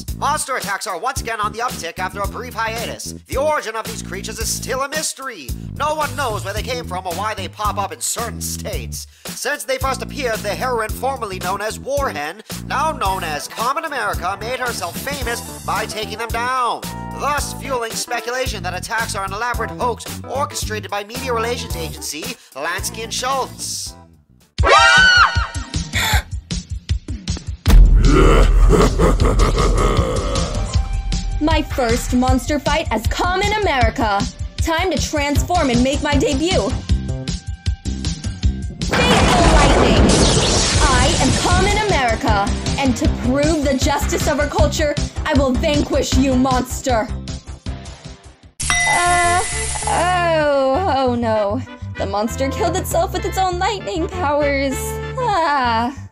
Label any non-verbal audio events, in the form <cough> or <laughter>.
headlines. Monster attacks are once again on the uptick after a brief hiatus. The origin of these creatures is still a mystery. No one knows where they came from or why they pop up in certain states. Since they first appeared, the heroine formerly known as Warhen, now known as Kamen America, made herself famous by taking them down. Thus, fueling speculation that attacks are an elaborate hoax orchestrated by media relations agency Lansky and Schultz. <laughs> My first monster fight as Kamen America. Time to transform and make my debut. Fateful Lightning! I am Kamen America, and to prove the justice of our culture, I will vanquish you, monster! Uh, oh, oh no. The monster killed itself with its own lightning powers. Ah.